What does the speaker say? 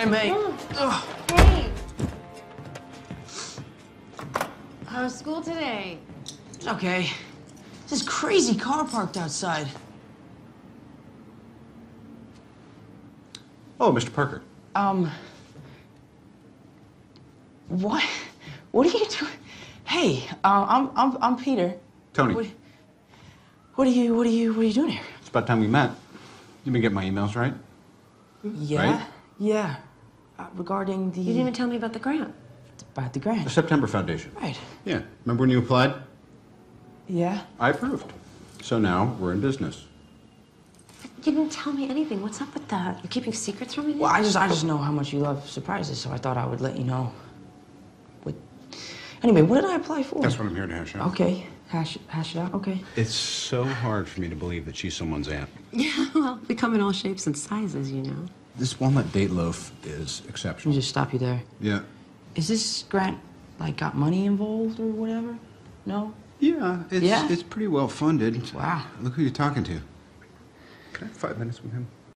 Hey, mate. Oh. Hey. How's school today? It's okay. This crazy car parked outside. Oh, Mr. Parker. Um. What? What are you doing? Hey, um, I'm I'm I'm Peter. Tony. What, what are you What are you What are you doing here? It's about time we met. You've been getting my emails, right? Yeah. Right? Yeah. Uh, regarding the You didn't even tell me about the grant. about the grant? The. September Foundation. Right. Yeah. Remember when you applied? Yeah. I approved. So now we're in business. You didn't tell me anything. What's up with that? You're keeping secrets from me? Well, I just I just know how much you love surprises, so I thought I would let you know. What? Anyway, what did I apply for? That's what I'm here to hash out. Okay. Hash hash it out. Okay. It's so hard for me to believe that she's someone's aunt. Yeah, well, we come in all shapes and sizes, you know. This walnut date loaf is Let me exceptional. just stop you there. Yeah. Is this grant like got money involved or whatever? No. Yeah, it's, Yeah? it's pretty well funded. Wow. Look who you're talking to. Can I have five minutes with him?